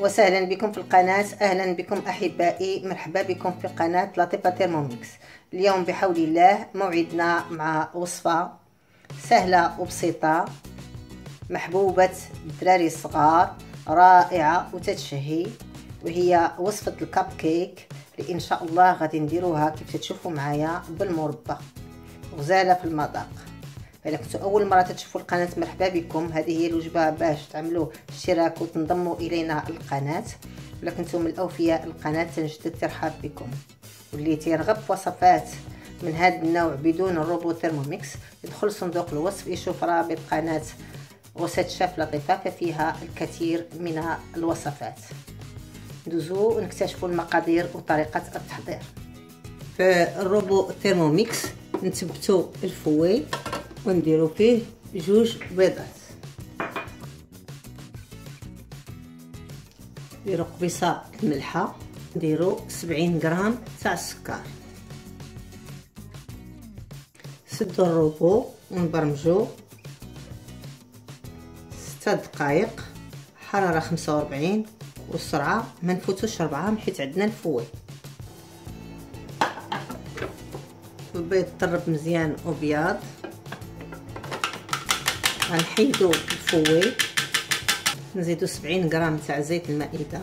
وسهلا بكم في القناة أهلا بكم أحبائي مرحبا بكم في قناة لطيفة Thermomix. اليوم بحول الله موعدنا مع وصفة سهلة وبسيطة محبوبة الدراري الصغار رائعة وتتشهي وهي وصفة الكب كيك اللي إن شاء الله غادي نديروها كيف تشوفوا معايا بالمربى غزالة في المذاق. اذا كنتوا أول مرة تشوفوا القناة مرحبا بكم. هذه هي الوجبة باش تعملوا اشتراك وتنضموا إلينا القناة. ولا كنتم من الأوفياء القناة تنجدد الترحاب بكم. واللي تيرغب في وصفات من هذا النوع بدون ال robot Thermomix يدخل صندوق الوصف يشوف رابط قناة غسات شاف لطيفة ففيها الكثير من الوصفات. ندوزو ونكتشفوا المقادير وطريقة التحضير. في ال robot Thermomix نثبتوا ال fouet ونديرو فيه جوج بيضات نديرو قبيصه الملحه نديرو سبعين غرام تاع السكر نسدو الروبو ونبرمجو ستة دقائق حرارة خمسة وربعين والسرعة ما نفوتوش ربعة حيت عندنا الفوي البيض طرب مزيان وبياض غنحيدو الفوي. نزيدو سبعين غرام تاع زيت المائدة.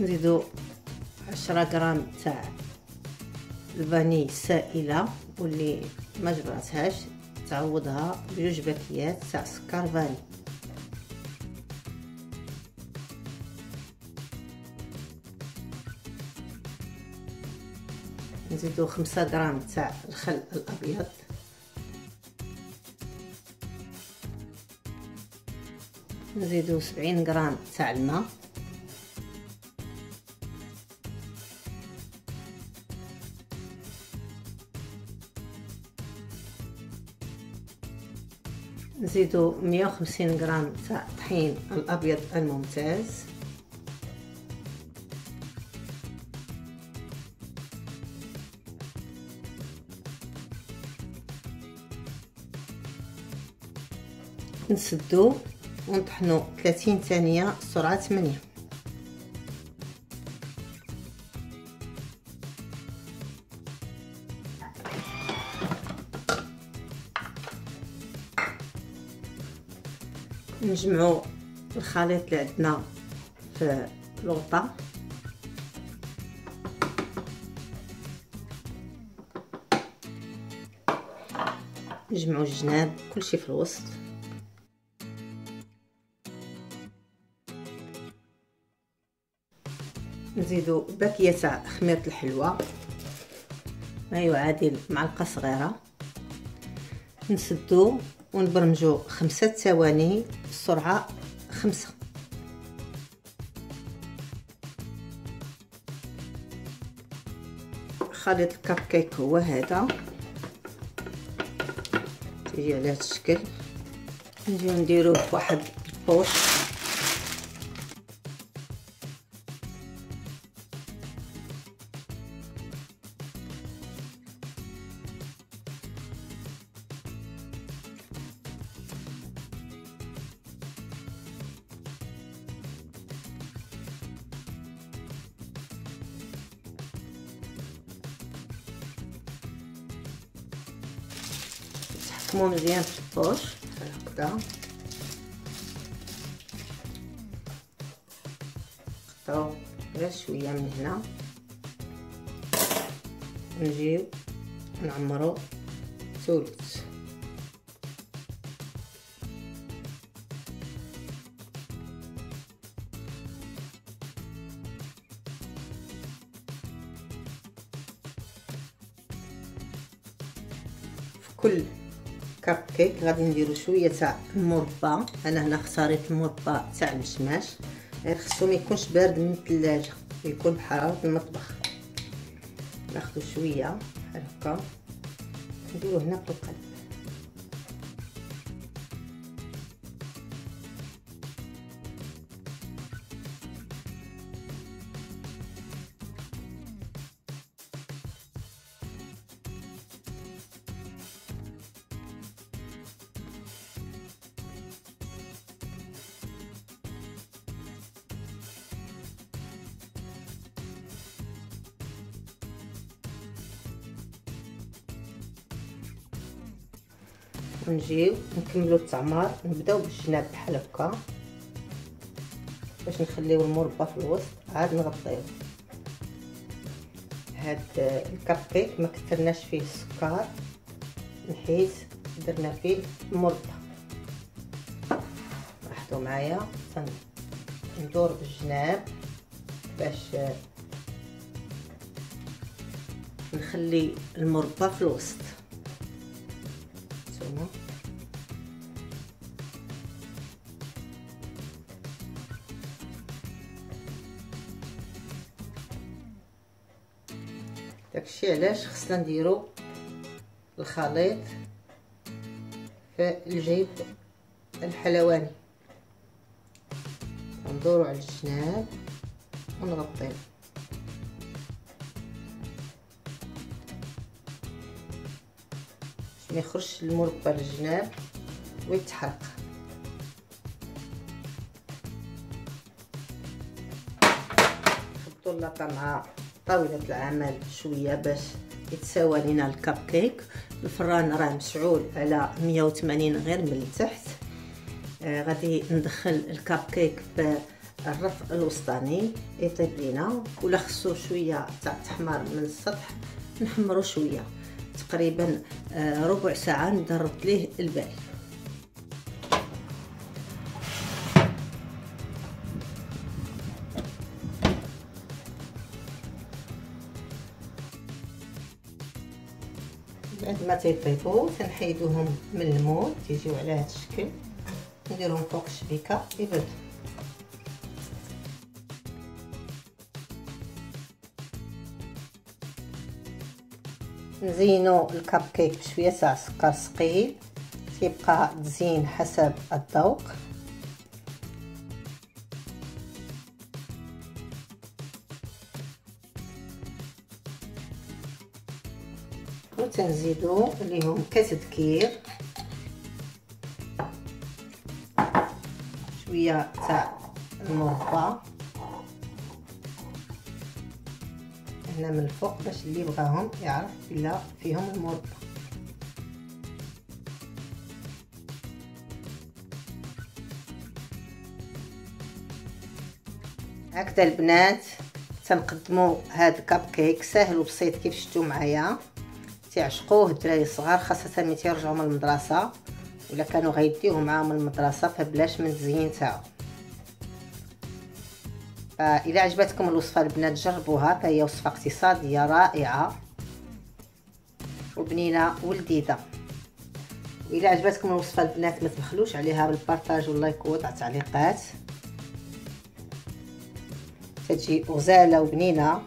نزيدو عشرة غرام تاع الفاني سائلة واللي ما تعوضها بجوج باكيات تاع سكر فاني. نزيدو خمسة غرام تاع الخل الأبيض. نزيدو سبعين غرام تاع الماء. نزيدو مية وخمسين غرام تاع الطحين الأبيض الممتاز. نسدو ونطحنو 30 ثانية سرعة 8 نجمعو الخليط اللي عندنا في الوطه نجمعو الجناب كلشي في الوسط. نزيدو باكيه تاع خميرة الحلوى ما يعادل معلقة صغيرة. نسدو ونبرمجو خمسة ثواني السرعه خمسة. خليط الكب كيك هو هذا. تيجي على هذا الشكل نجيو نديروه في واحد البوش. تحكمو مزيان في الطوش هكذا نقطعو غير شوية من هنا نجيو نعمرو ثلث في كل كاب كيك غادي نديرو شوية تاع المربى. أنا هنا اختاريت المربى تاع المشماش غير خصو ما يكونش بارد من الثلاجة. يكون بحراره المطبخ. ناخذ شوية بحال هكا. نديرو هنا في القلب. ونجيو نكملو التعمار نبداو بالجناب بحال هكا. باش نخليو المربى في الوسط عاد نغطيو. هاد الكب كيك ما كثرناش فيه السكر نحيت درنا فيه المربى لاحظوا معايا ندور بالجناب باش نخلي المربى في الوسط. نتوما داكشي علاش خصنا نديرو الخليط في الجيب الحلواني. ندورو على الجناب ونغطيه ما يخرجش المربى للجناب ويتحرق. نحطو اللاطه مع طاوله العمل شوية باش يتساوى لينا الكب كيك. الفران راه مشعول على 180 غير من التحت. آه غادي ندخل الكب كيك في الرف الوسطاني. يطيب لينا. ولا خصو شوية تاع تحمر من السطح نحمرو شوية. تقريبا آه ربع ساعة ندرت ليه البال. بعد ما تيطيبوا تنحيدوهم من المول تيجيو على هذا الشكل. نديرهم فوق الشبيكة يبردوا نزينو الكب كيك بشوية تاع سكر ثقيل تيبقى تزين حسب الذوق. وتنزيدو ليهم كتذكير شوية تاع المربى هنا من الفوق باش اللي بغاهم يعرف بلا فيهم المربى هكذا البنات تنقدموا هاد الكب كيك ساهل وبسيط كيف شفتوا معايا. تيعشقوه الدراري الصغار خاصة ملي تيرجعوا من المدرسة. ولا كانوا غيديوه معاهم المدرسة فبلاش من التزيين فإذا عجبتكم الوصفة البنات جربوها فهي وصفة اقتصادية رائعة. وبنينة ولذيذة. وإذا عجبتكم الوصفة البنات ما تبخلوش عليها بالبارطاج واللايك وتاع التعليقات. تجي غزالة وبنينة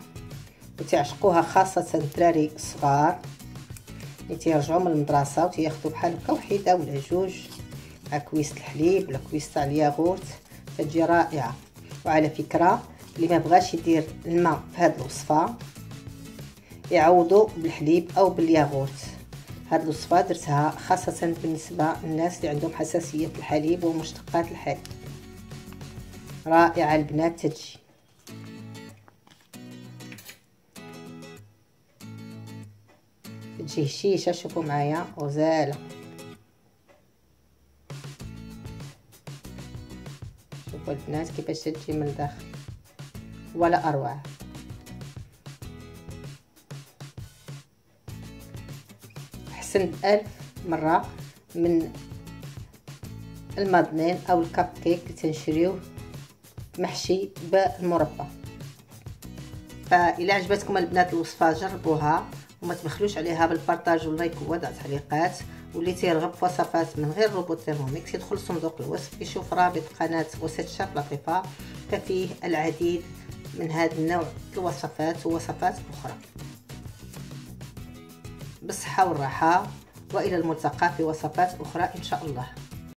وتعشقوها خاصة الدراري الصغار. اللي تيرجعوا من المدرسة وتياخذوا بحال هكا وحيدة ولا جوج. مع كويس الحليب ولا كويس تاع الياغورت. تجي رائعة. وعلى فكرة اللي ما بغاش يدير الماء في هذه الوصفة يعوضوا بالحليب أو بالياغورت. هذه الوصفة درتها خاصة بالنسبة للناس اللي عندهم حساسية الحليب ومشتقات الحليب. رائعة البنات تجي. تجي هشيشة شوفوا معايا غزالة. شوفوا البنات كيفاش تجي من الداخل. ولا اروع احسن بألف مرة من المادلين أو الكب كيك اللي تنشريوه محشي بالمربى فإلا عجبتكم البنات الوصفة جربوها. وما تبخلوش عليها بال partage وال like ووضع تعليقات. واللي تيرغب في وصفات من غير robot Thermomix يدخل صندوق الوصف يشوف رابط قناة وسط شاف لطيفه ففيه العديد من هذا النوع الوصفات ووصفات أخرى. بالصحة والراحة وإلى الملتقى في وصفات أخرى إن شاء الله.